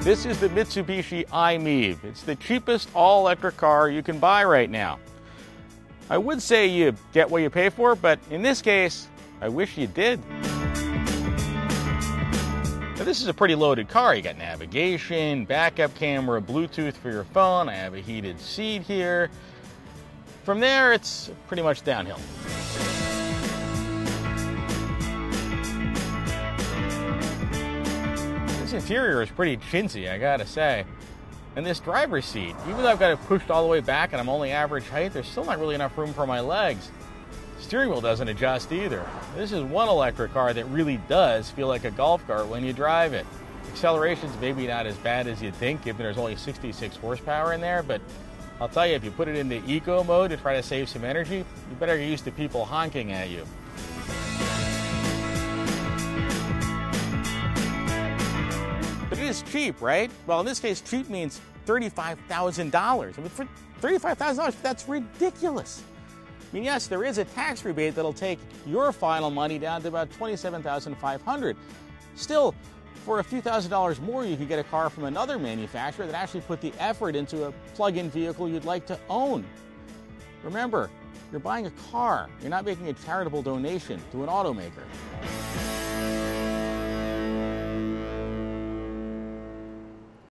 This is the Mitsubishi i-MiEV. It's the cheapest all-electric car you can buy right now. I would say you get what you pay for, but in this case, I wish you did. Now, this is a pretty loaded car. You got navigation, backup camera, Bluetooth for your phone. I have a heated seat here. From there, it's pretty much downhill. This interior is pretty chintzy, I gotta say. And this driver's seat, even though I've got it pushed all the way back and I'm only average height, there's still not really enough room for my legs. Steering wheel doesn't adjust either. This is one electric car that really does feel like a golf cart when you drive it. Acceleration's maybe not as bad as you'd think, given there's only 66 horsepower in there, but I'll tell you, if you put it into eco mode to try to save some energy, you better get used to people honking at you. Is cheap, right? Well, in this case, cheap means $35,000. I mean, for $35,000, that's ridiculous. I mean, yes, there is a tax rebate that'll take your final money down to about 27,500. Still, for a few thousand dollars more, you could get a car from another manufacturer that actually put the effort into a plug-in vehicle you'd like to own. Remember, you're buying a car. You're not making a charitable donation to an automaker.